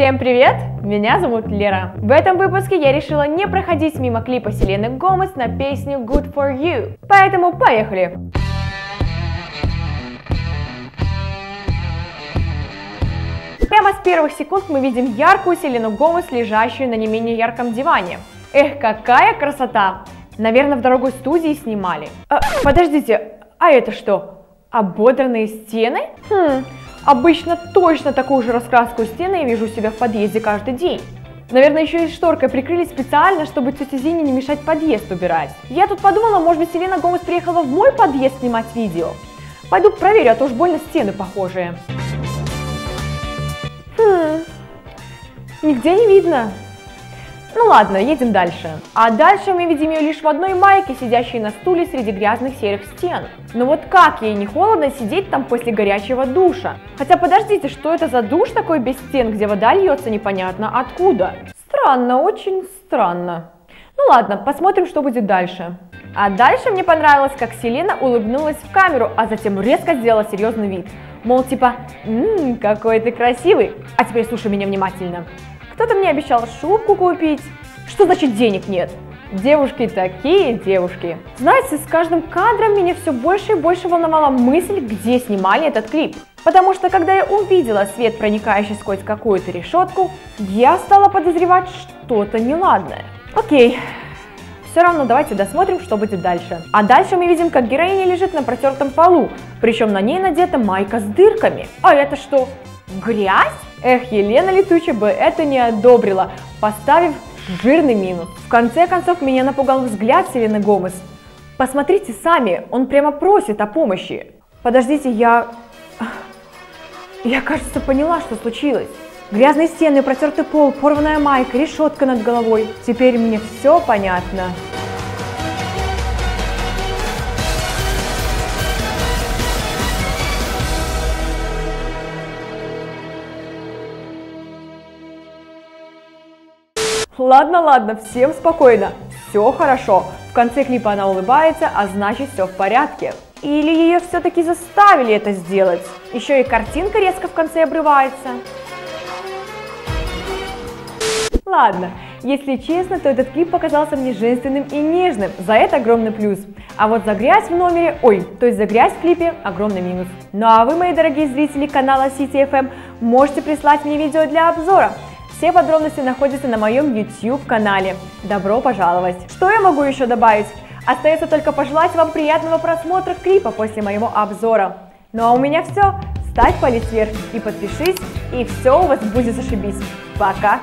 Всем привет! Меня зовут Лера. В этом выпуске я решила не проходить мимо клипа Селены Гомес на песню Good For You. Поэтому поехали! Прямо с первых секунд мы видим яркую Селену Гомес, лежащую на не менее ярком диване. Эх, какая красота! Наверное, в дорогой студии снимали. А, подождите, а это что? Ободранные стены? Хм, обычно точно такую же раскраску стены я вижу у себя в подъезде каждый день. Наверное, еще и шторкой прикрыли специально, чтобы тете Зине не мешать подъезд убирать. Я тут подумала, может быть, Селена Гомес приехала в мой подъезд снимать видео. Пойду проверю, а то уж больно стены похожие. Хм, нигде не видно. Ну ладно, едем дальше. А дальше мы видим ее лишь в одной майке, сидящей на стуле среди грязных серых стен. Но вот как ей не холодно сидеть там после горячего душа? Хотя подождите, что это за душ такой без стен, где вода льется непонятно откуда? Странно, очень странно. Ну ладно, посмотрим, что будет дальше. А дальше мне понравилось, как Селена улыбнулась в камеру, а затем резко сделала серьезный вид. Мол, типа, ммм, какой ты красивый. А теперь слушай меня внимательно. Кто-то мне обещал шубку купить. Что значит денег нет? Девушки такие девушки. Знаете, с каждым кадром меня все больше и больше волновала мысль, где снимали этот клип. Потому что когда я увидела свет, проникающий сквозь какую-то решетку, я стала подозревать что-то неладное. Окей, все равно давайте досмотрим, что будет дальше. А дальше мы видим, как героиня лежит на протертом полу, причем на ней надета майка с дырками. А это что, грязь? Эх, Елена Летучая бы это не одобрила, поставив жирный минус. В конце концов, меня напугал взгляд Селены Гомес. Посмотрите сами, он прямо просит о помощи. Подождите, я... Я, кажется, поняла, что случилось. Грязные стены, протертый пол, порванная майка, решетка над головой. Теперь мне все понятно. Ладно, ладно, всем спокойно, все хорошо. В конце клипа она улыбается, а значит все в порядке. Или ее все-таки заставили это сделать? Еще и картинка резко в конце обрывается. Ладно, если честно, то этот клип показался мне женственным и нежным, за это огромный плюс. А вот за грязь в номере, ой, то есть за грязь в клипе огромный минус. Ну а вы, мои дорогие зрители канала CTFM, можете прислать мне видео для обзора. Все подробности находятся на моем YouTube канале. Добро пожаловать! Что я могу еще добавить? Остается только пожелать вам приятного просмотра клипа после моего обзора. Ну а у меня все. Ставь палец вверх и подпишись, и все у вас будет зашибись. Пока!